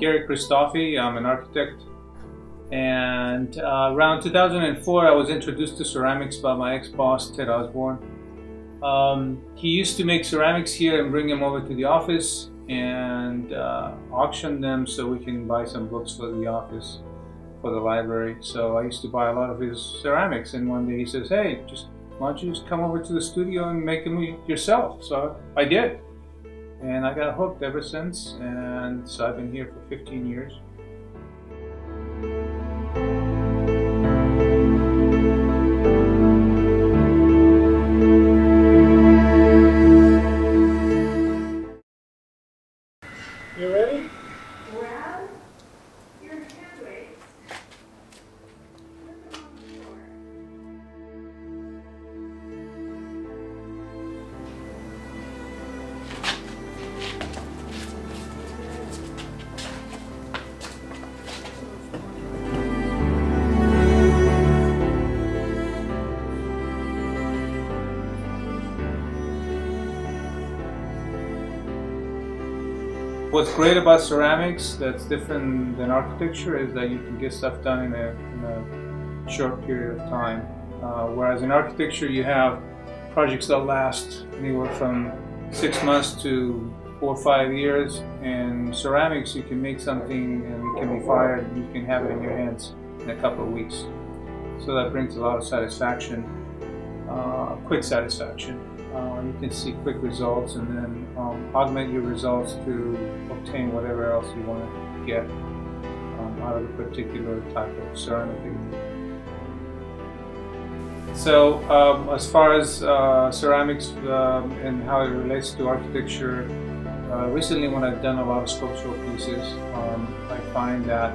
Gary Christofi. I'm an architect. And uh, around 2004, I was introduced to ceramics by my ex-boss, Ted Osborne. Um, he used to make ceramics here and bring them over to the office and uh, auction them so we can buy some books for the office, for the library. So I used to buy a lot of his ceramics. And one day he says, hey, just why don't you just come over to the studio and make them yourself? So I did. And I got hooked ever since. And so I've been here for 15 years. What's great about ceramics that's different than architecture is that you can get stuff done in a, in a short period of time. Uh, whereas in architecture you have projects that last anywhere from six months to four or five years. In ceramics you can make something and it can be fired you can have it in your hands in a couple of weeks. So that brings a lot of satisfaction, uh, quick satisfaction. Uh, you can see quick results and then um, augment your results to obtain whatever else you want to get um, out of a particular type of ceramic. So um, as far as uh, ceramics um, and how it relates to architecture, uh, recently when I've done a lot of sculptural pieces, um, I find that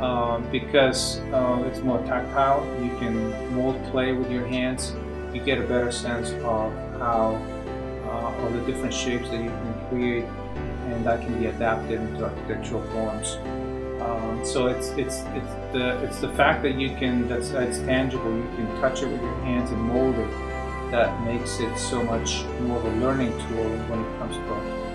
um, because uh, it's more tactile, you can mold clay with your hands, you get a better sense of how uh, all the different shapes that you can create and that can be adapted into architectural forms. Um, so it's it's it's the it's the fact that you can that's that's tangible. You can touch it with your hands and mold it. That makes it so much more of a learning tool when it comes to architecture.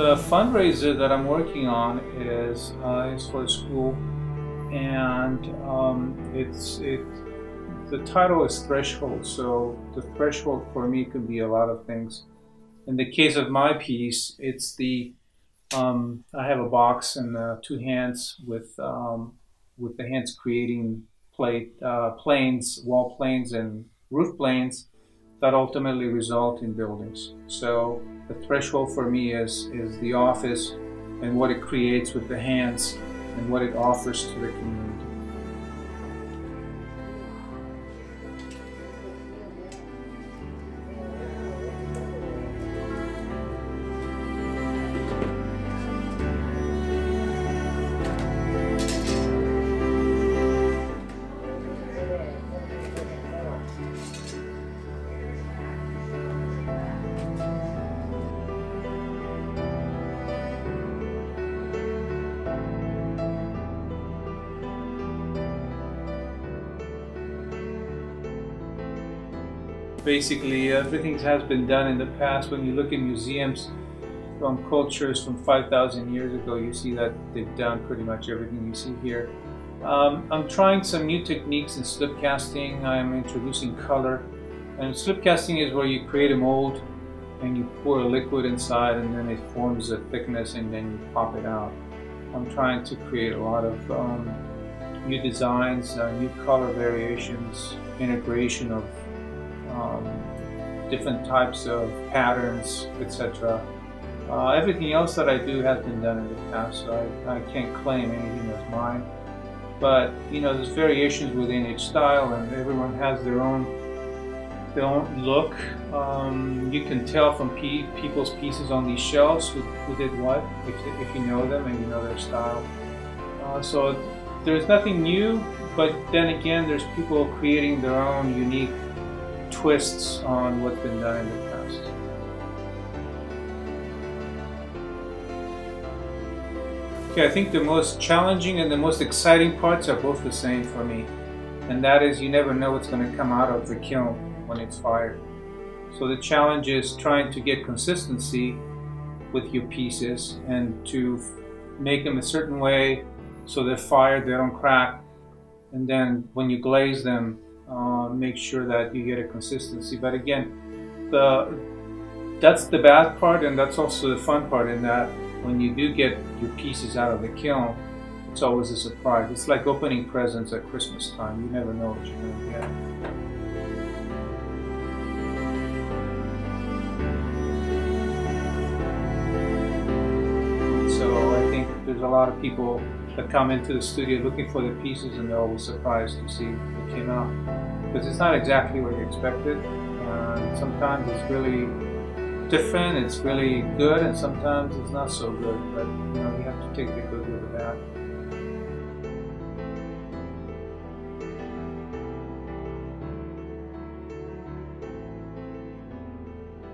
The fundraiser that I'm working on is uh, is for school, and um, it's it. The title is Threshold, so the threshold for me could be a lot of things. In the case of my piece, it's the um, I have a box and uh, two hands with um, with the hands creating plate uh, planes, wall planes, and roof planes that ultimately result in buildings. So the threshold for me is is the office and what it creates with the hands and what it offers to the community. Basically, everything has been done in the past. When you look in museums from cultures from 5,000 years ago, you see that they've done pretty much everything you see here. Um, I'm trying some new techniques in slip casting. I'm introducing color. And slip casting is where you create a mold and you pour a liquid inside and then it forms a thickness and then you pop it out. I'm trying to create a lot of um, new designs, uh, new color variations, integration of um, different types of patterns, etc. Uh, everything else that I do has been done in the past, so I, I can't claim anything as mine. But you know, there's variations within each style, and everyone has their own their own look. Um, you can tell from pe people's pieces on these shelves who, who did what, if, if you know them and you know their style. Uh, so there's nothing new, but then again, there's people creating their own unique twists on what's been done in the past. Okay, I think the most challenging and the most exciting parts are both the same for me, and that is you never know what's going to come out of the kiln when it's fired. So the challenge is trying to get consistency with your pieces and to make them a certain way so they're fired, they don't crack, and then when you glaze them, uh, make sure that you get a consistency. But again, the that's the bad part and that's also the fun part in that when you do get your pieces out of the kiln, it's always a surprise. It's like opening presents at Christmas time. You never know what you're going to get. So I think there's a lot of people come into the studio looking for the pieces and they're always surprised to see what came out. Because it's not exactly what you expected. And sometimes it's really different, it's really good, and sometimes it's not so good. But you know, you have to take the good with the bad.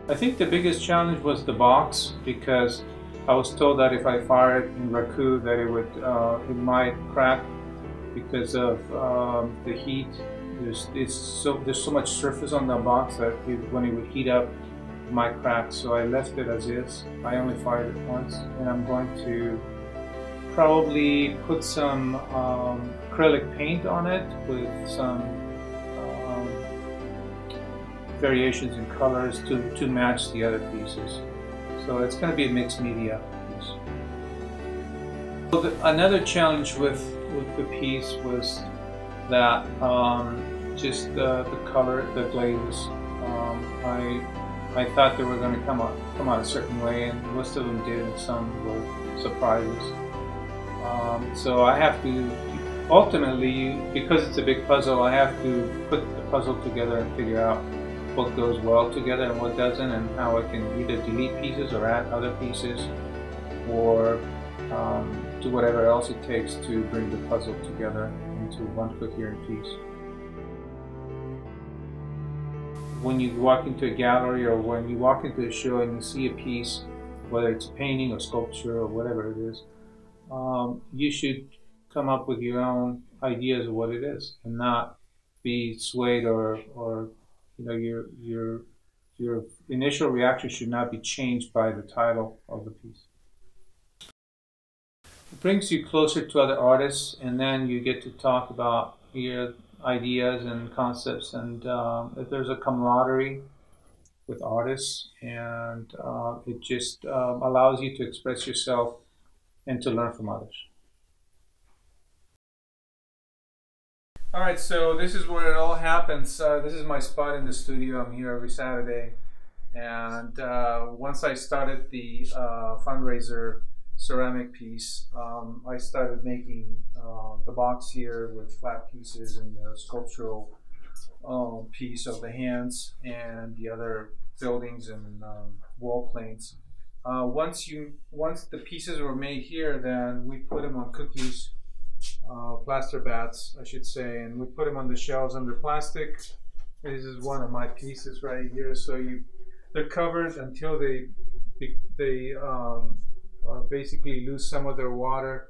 I think the biggest challenge was the box because I was told that if I fire it in raku that it would uh, it might crack because of um, the heat. There's it's so there's so much surface on the box that it, when it would heat up, it might crack. So I left it as is. I only fired it once, and I'm going to probably put some um, acrylic paint on it with some um, variations in colors to, to match the other pieces. So it's going to be a mixed media piece. So the, another challenge with, with the piece was that um, just the, the color, the glazes. Um, I I thought they were going to come out come out a certain way, and most of them did, and some were surprises. Um, so I have to ultimately, because it's a big puzzle, I have to put the puzzle together and figure out what goes well together and what doesn't, and how I can either delete pieces or add other pieces, or um, do whatever else it takes to bring the puzzle together into one coherent piece. When you walk into a gallery or when you walk into a show and you see a piece, whether it's a painting or sculpture or whatever it is, um, you should come up with your own ideas of what it is and not be swayed or, or you know your your your initial reaction should not be changed by the title of the piece. It brings you closer to other artists, and then you get to talk about your ideas and concepts, and um, if there's a camaraderie with artists, and uh, it just um, allows you to express yourself and to learn from others. All right, so this is where it all happens. Uh, this is my spot in the studio. I'm here every Saturday. And uh, once I started the uh, fundraiser ceramic piece, um, I started making uh, the box here with flat pieces and the sculptural um, piece of the hands and the other buildings and um, wall planes. Uh, once you once the pieces were made here, then we put them on cookies uh, plaster bats, I should say, and we put them on the shelves under plastic. This is one of my pieces right here. So you, they're covered until they they um, uh, basically lose some of their water.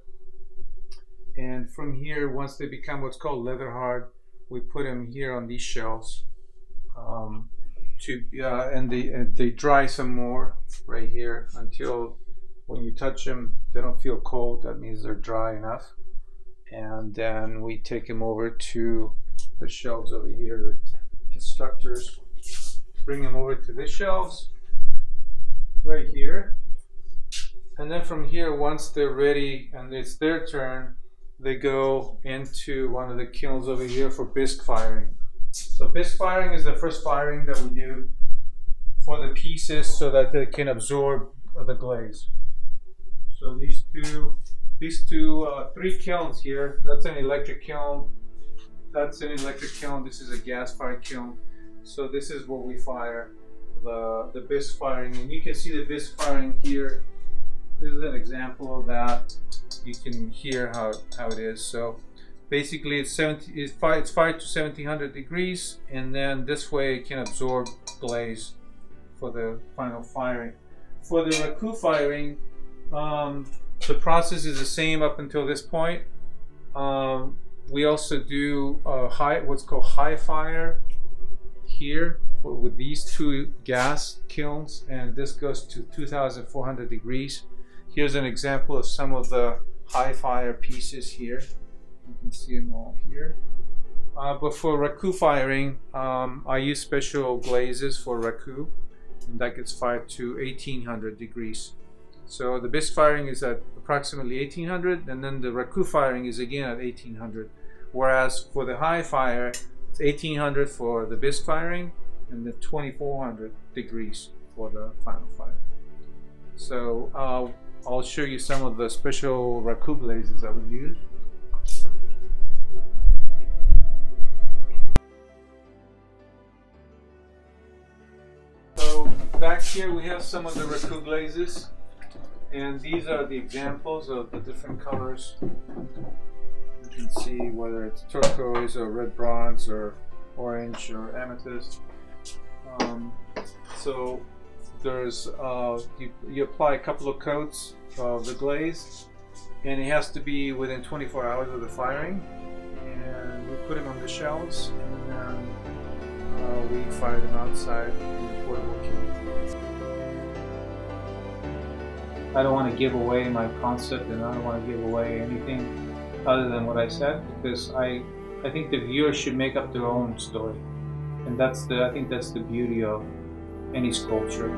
And from here, once they become what's called leather hard, we put them here on these shelves. Um, to uh, and they and they dry some more right here until when you touch them, they don't feel cold. That means they're dry enough and then we take them over to the shelves over here. The instructors bring them over to the shelves right here. And then from here, once they're ready and it's their turn, they go into one of the kilns over here for bisque firing. So bisque firing is the first firing that we do for the pieces so that they can absorb the glaze. So these two these two, uh, three kilns here. That's an electric kiln. That's an electric kiln. This is a gas-fired kiln. So this is what we fire, the, the bisque firing. And you can see the bisque firing here. This is an example of that. You can hear how, how it is. So basically it's, 70, it's, fired, it's fired to 1700 degrees and then this way it can absorb glaze for the final firing. For the raku firing, um, the process is the same up until this point. Um, we also do uh, high, what's called high fire here for, with these two gas kilns, and this goes to 2,400 degrees. Here's an example of some of the high fire pieces here. You can see them all here. Uh, but for raku firing, um, I use special glazes for raku, and that gets fired to 1800 degrees. So the bisque firing is at approximately 1800, and then the raku firing is again at 1800. Whereas for the high fire, it's 1800 for the bisque firing, and then 2400 degrees for the final fire. So uh, I'll show you some of the special raku glazes that we use. So back here we have some of the raku glazes and these are the examples of the different colors. You can see whether it's turquoise or red bronze or orange or amethyst. Um, so there's uh, you, you apply a couple of coats of the glaze and it has to be within 24 hours of the firing and we put them on the shelves and then uh, we fire them outside in the portable I don't want to give away my concept and I don't want to give away anything other than what I said because I I think the viewer should make up their own story and that's the I think that's the beauty of any sculpture.